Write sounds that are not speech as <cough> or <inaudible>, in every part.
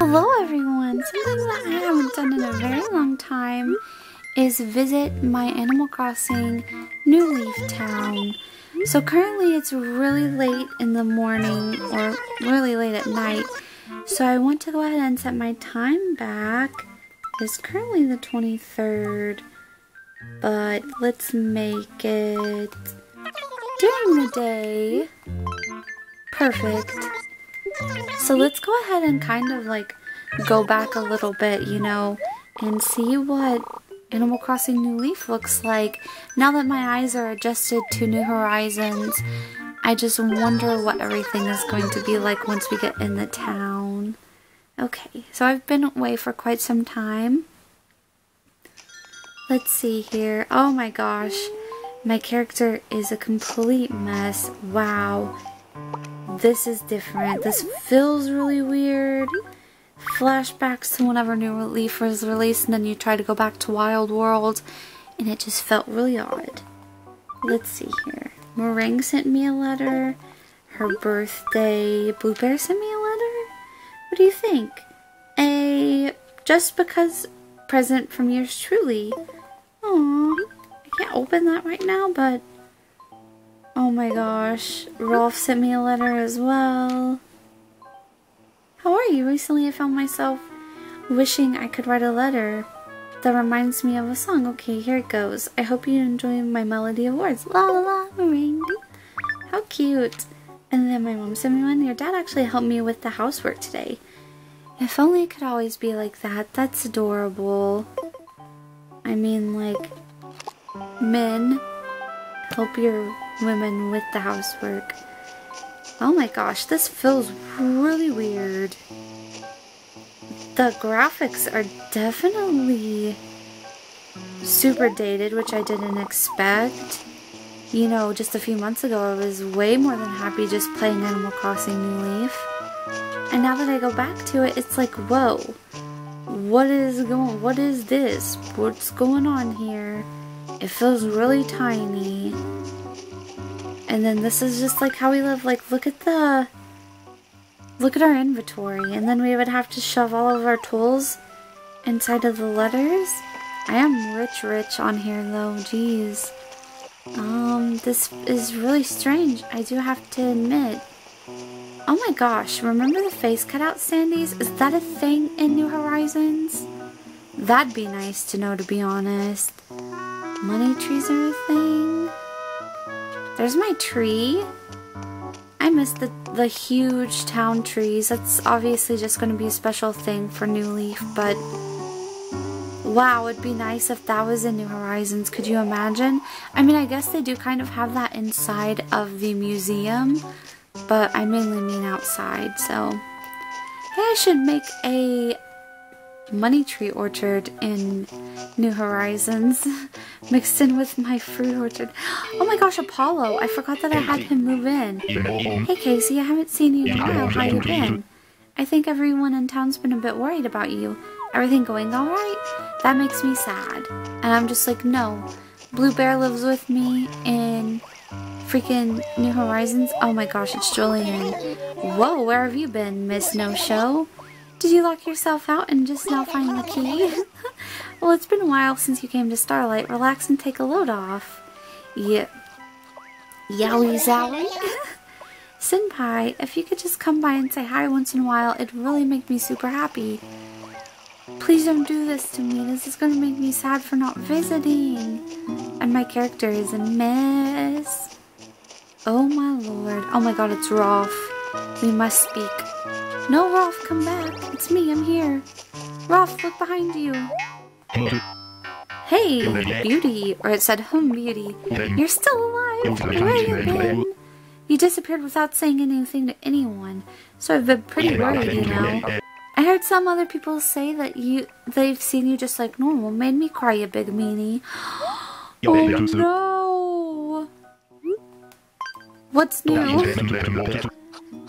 Hello everyone! Something that I haven't done in a very long time is visit my Animal Crossing New Leaf Town. So currently it's really late in the morning or really late at night. So I want to go ahead and set my time back. It's currently the 23rd, but let's make it during the day. Perfect. So let's go ahead and kind of like go back a little bit, you know, and see what Animal Crossing New Leaf looks like. Now that my eyes are adjusted to New Horizons, I just wonder what everything is going to be like once we get in the town. Okay, so I've been away for quite some time. Let's see here. Oh my gosh. My character is a complete mess. Wow. This is different. This feels really weird. Flashbacks to whenever New Leaf was released and then you try to go back to Wild World and it just felt really odd. Let's see here. Merengue sent me a letter. Her birthday. Bluebear sent me a letter. What do you think? A just because present from yours truly. Aww. I can't open that right now, but Oh my gosh. Rolf sent me a letter as well. How are you? Recently I found myself wishing I could write a letter that reminds me of a song. Okay, here it goes. I hope you enjoy my melody of words. La la la, meringue. How cute. And then my mom sent me one. Your dad actually helped me with the housework today. If only it could always be like that. That's adorable. I mean, like, men, help your women with the housework. Oh my gosh, this feels really weird. The graphics are definitely super dated, which I didn't expect. You know, just a few months ago, I was way more than happy just playing Animal Crossing New Leaf. And now that I go back to it, it's like, whoa, what is going, what is this? What's going on here? It feels really tiny. And then this is just like how we live. Like, look at the... Look at our inventory. And then we would have to shove all of our tools inside of the letters. I am rich rich on here though. Jeez. Um, this is really strange. I do have to admit. Oh my gosh, remember the face cutout standees? Is that a thing in New Horizons? That'd be nice to know to be honest. Money trees are a thing? There's my tree. I miss the, the huge town trees. That's obviously just going to be a special thing for New Leaf, but wow, it'd be nice if that was in New Horizons. Could you imagine? I mean, I guess they do kind of have that inside of the museum, but I mainly mean outside, so... I should make a money tree orchard in New Horizons <laughs> mixed in with my fruit orchard. <gasps> Oh my gosh, Apollo! I forgot that I had him move in. Hey Casey, I haven't seen you in a while. How you been? I think everyone in town's been a bit worried about you. Everything going alright? That makes me sad. And I'm just like, no. Bluebear lives with me in freaking New Horizons. Oh my gosh, it's Julian. Whoa, where have you been, Miss No Show? Did you lock yourself out and just now find the key? <laughs> well, it's been a while since you came to Starlight. Relax and take a load off. Yeah. Yowie zowie. Senpai, if you could just come by and say hi once in a while, it'd really make me super happy. Please don't do this to me. This is going to make me sad for not visiting. And my character is a mess. Oh my lord. Oh my god, it's Rolf. We must speak. No, Rolf, come back. It's me, I'm here. Rolf, look behind you. Hey, Beauty. Or it said, hum, Beauty. You're still alive. Where have you been? You disappeared without saying anything to anyone. So I've been pretty worried, you know. I heard some other people say that you they've seen you just like normal. Made me cry, you big meanie. <gasps> oh <gasps> no! What's new? <laughs>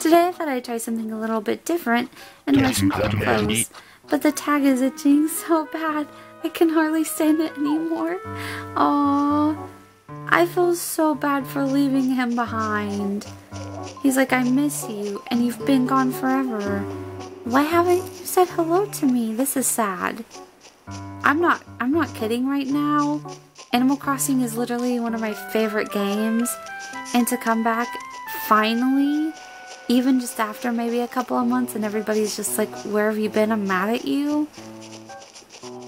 Today I thought I'd try something a little bit different and wear some clothes. But the tag is itching so bad, I can hardly stand it anymore. Aww. I feel so bad for leaving him behind. He's like, I miss you, and you've been gone forever. Why haven't you said hello to me? This is sad. I'm not I'm not kidding right now. Animal Crossing is literally one of my favorite games and to come back finally even just after maybe a couple of months and everybody's just like where have you been? I'm mad at you.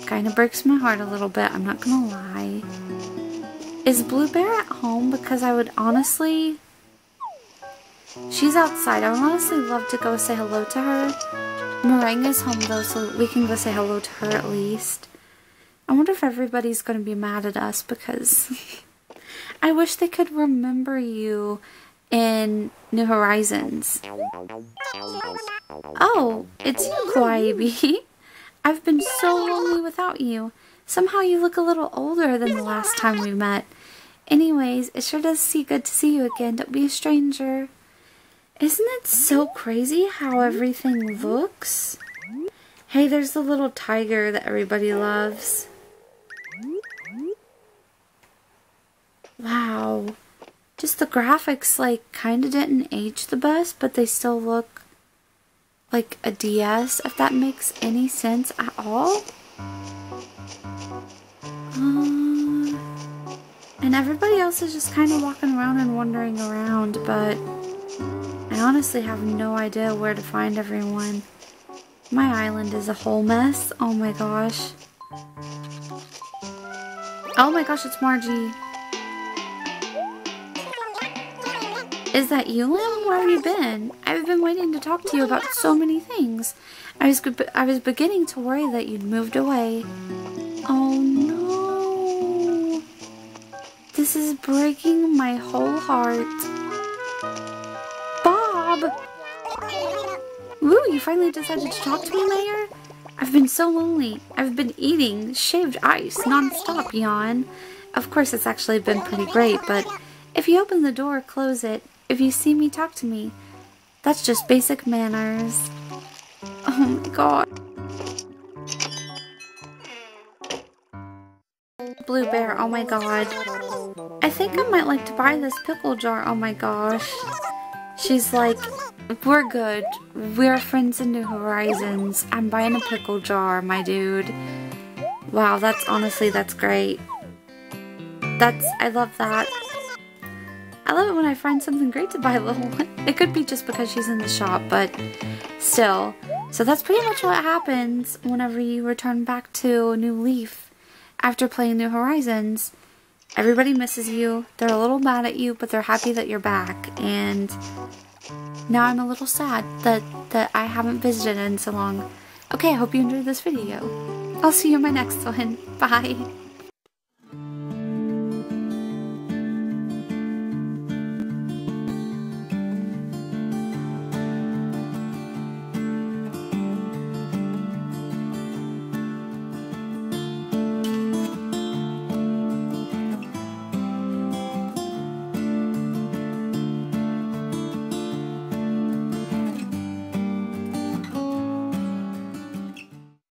Kind of breaks my heart a little bit, I'm not gonna lie. Is Bluebear at home? Because I would honestly She's outside. I would honestly love to go say hello to her. Merengue's home though, so we can go say hello to her at least. I wonder if everybody's going to be mad at us because <laughs> I wish they could remember you New Horizons. Oh, it's you, Kawaii <laughs> I've been so lonely without you. Somehow you look a little older than the last time we met. Anyways, it sure does see good to see you again. Don't be a stranger. Isn't it so crazy how everything looks? Hey, there's the little tiger that everybody loves. Wow. Just the graphics, like, kind of didn't age the best, but they still look like a DS, if that makes any sense at all. Uh, and everybody else is just kind of walking around and wandering around, but I honestly have no idea where to find everyone. My island is a whole mess. Oh my gosh. Oh my gosh, it's Margie. Is that you, Lim? Where have you been? I've been waiting to talk to you about so many things. I was I was beginning to worry that you'd moved away. Oh no. This is breaking my whole heart. Bob! Woo, you finally decided to talk to me, Mayor? I've been so lonely. I've been eating shaved ice non-stop, yawn. Of course, it's actually been pretty great, but if you open the door, close it. If you see me, talk to me. That's just basic manners. Oh my god. Bluebear, oh my god. I think I might like to buy this pickle jar, oh my gosh. She's like, we're good. We're friends in New Horizons. I'm buying a pickle jar, my dude. Wow, that's honestly, that's great. That's, I love that. I love it when I find something great to buy a <laughs> little It could be just because she's in the shop, but still. So that's pretty much what happens whenever you return back to New Leaf after playing New Horizons. Everybody misses you. They're a little mad at you, but they're happy that you're back. And now I'm a little sad that, that I haven't visited in so long. Okay, I hope you enjoyed this video. I'll see you in my next one. <laughs> Bye.